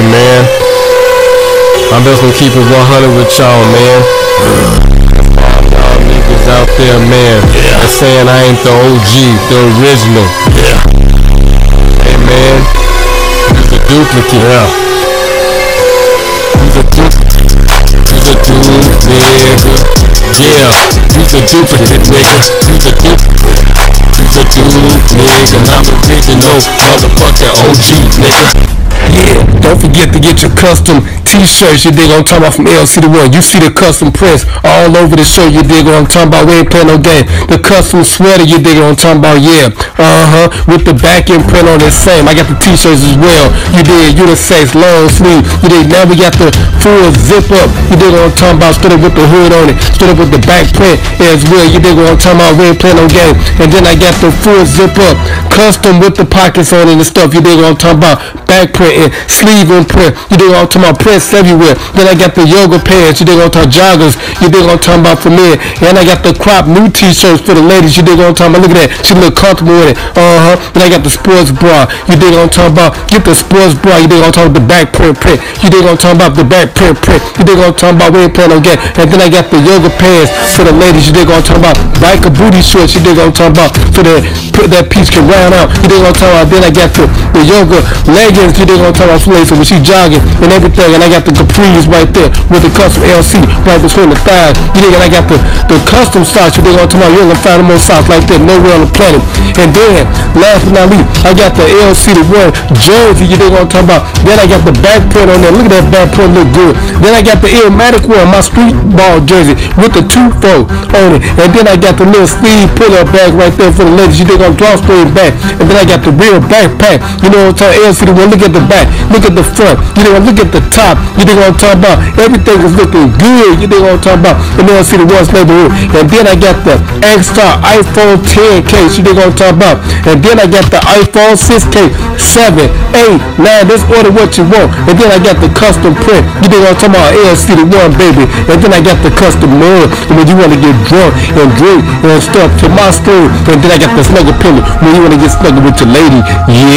Man. I'm just gonna keep it 100 with y'all, man. All y'all niggas out there, man. Yeah. saying I ain't the OG, the original. Yeah. Hey, man. He's a duplicate. Yeah. He's a duplicate. He's a duplicate, nigga. Yeah. He's a duplicate, nigga. He's a duplicate. He's a duplicate, nigga. I'm a original motherfucking OG, nigga. Don't forget to get your custom t-shirts, you dig what I'm talking about from LC the One. You see the custom prints all over the shirt, you dig what I'm talking about. We ain't playing no game. The custom sweater, you dig what I'm talking about. Yeah, uh-huh. With the back end print on the same. I got the t-shirts as well. You dig unisex, long sleeve. You did now we got the full zip up. You dig what I'm talking about. Stood up with the hood on it. Stood up with the back print as well. You dig what I'm talking about. Ain't playing no game. And then I got the full zip up, custom with the pockets on it and stuff. You dig what I'm talking about. Back print and sleeve and print. You dig what I'm talking about. Prints everywhere. Then I got the yoga pants. You dig what I'm talking joggers. You dig what I'm talking about for men. And I got the crop new t-shirts for the ladies. You dig what I'm talking about. Look at that. She look comfortable with it. Uh huh. Then I got the sports bra. You dig what I'm talking about. Get the sports bra. You dig what I'm talking about. The back print print. You dig what I'm talking about. The back print print. You dig I'm talking about. We ain't playing no game. And then I got the yoga pants for the ladies. You dig I'm talking about. Biker booty shorts. You dig I'm talking about. For the put that piece can round out. You dig I'm talking about. Then I got the, the yoga leggings. You dig I'm talking about. Ladies. When she jogging and everything. And I got the capris right there with the custom LC right between the thighs. You dig? And I got the, the custom socks. You dig I'm talking about. You're gonna find the most socks like that nowhere on the planet. And then last but not least, I got the LC the one jersey. You dig I'm talking about. Then I got the back print on there. Look at that back print look good. Then I got the Illmatic one, my street ball jersey with the two fold on it. And then I got the little sleeve pull up bag right there for the ladies. You dig on drawstring back. And then I got the real backpack. You know what I'm talking LC the one. Look at the back. Look at the front. You know, look at the top. You what I'm talking about. Everything is looking good. You what I'm talking about. And then I see the West neighborhood. And then I got the X-Star iPhone 10 case. You what I'm talking about. And then I got the iPhone 6K, 7, 8, 9. Just order what you want. And then I got the custom print. You what I'm talking about. LC the one, baby. And then I got the custom mug. And when you want to get drunk and drink and stuff to my store. And then I got the snuggle pillow when you want to get snuggle with your lady. Yeah.